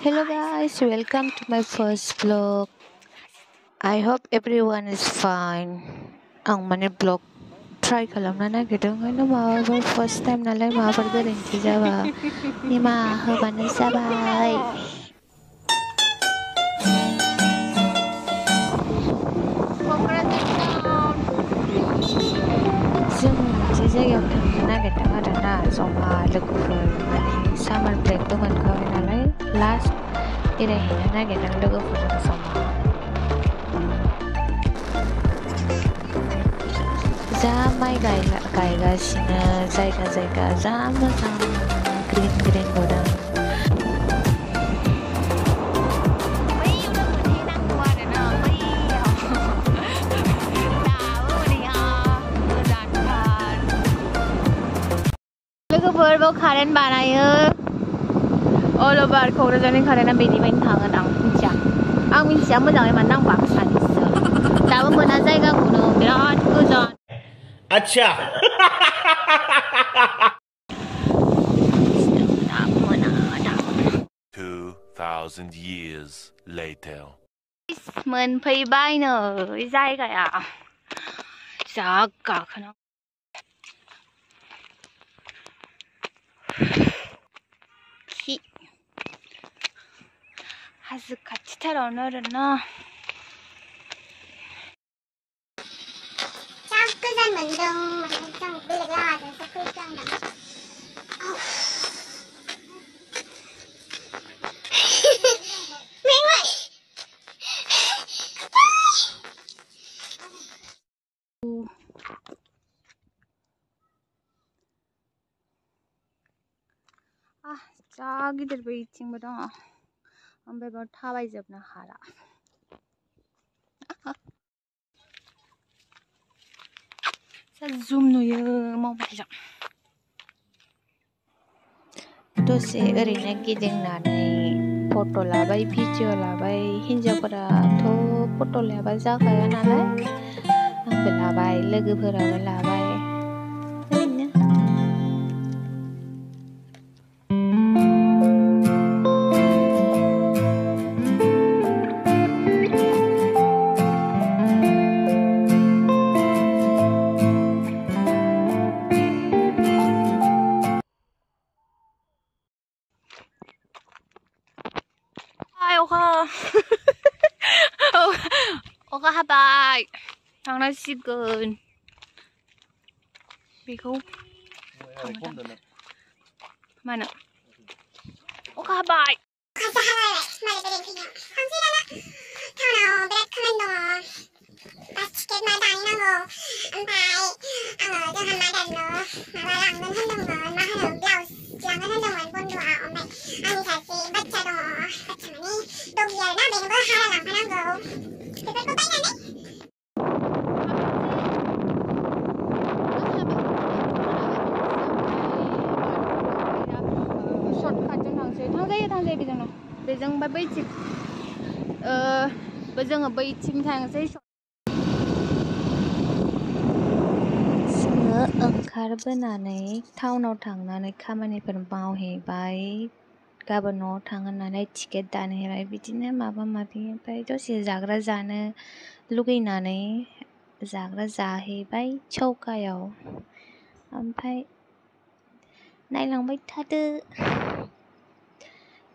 Hello guys, welcome to my first vlog. I hope everyone is fine. Ang माने vlog try खालामनो नागिरदों ओंखायनो माबाफोर first time नालाय माबाफोर गोरोन्थि जाबा निमाहा होबानो जाबाय जों मोनसे जायगायाव थांनो नागिरदों आरोना जमा लोगोफोर माने सामार ब्रेकबो मोनखाबाय नालाय लास्ट बेरायहैनो नागिरदों लोगोफोरजों जमा जा माइ गायला गायगासिनो जायगा जायगा जा मोजां ग्रिन ग्रिन नुदों लोगोफोर बाव कारेन्ट बानायो all over 걸어가는 가래는 베디맨 당은 앙문자 앙문자 문장에 만난 박산 있어 남은 문화재가 고는 비롯 그전 아차 thousand years later. mình phải bay nữa, dài cả à, giá cả khả năng. 가서 같이 타러 오늘은 너. 짱끄잔 운동 완성 물려가 돼서 풀짱다. 아, 짝이들 왜 이쯤으로. ओमफ्राय बेयाव थाबायजोबनो हाला जा जुम नुयो मबाइलजों दसे ओरैनो गिदिंनानै फट' लाबाय भिडिअ लाबाय हिन्जावफोराथ' फट' लायाबा जाखाया नालाय आंबो लाबाय लोगोफोराबो लाबाय 오가하바이 장난식은 미국 많아 오가하바이 가서 하와이 말해 그래 그냥 황실하나 타나 브레크맨도 맛있게 말도 아니라고 엄마이 아무 저한 말도 안로 나와랑 는 한동건 마하는 블라우스 지랑은 한동건 본도와 엄마 बेजों ओमफ्राय बैथिं ओ जोङो बैथिं थांसै जोङो ओंखारबोनानै टाउनाव थांनानै खामानिफोर मावहैबाय गाबोन न'आव थाङो होननानै टिकेट दानहैबाय बिदिनो माबा माबि ओमफ्राय दसे जाग्रा जानो लुगैनानै जाग्रा जाहैबाय चौकायाव ओमफ्राय नायलांबाय थादो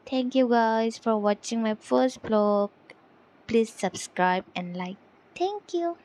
Thank you guys for watching my first vlog. Please subscribe and like. Thank you.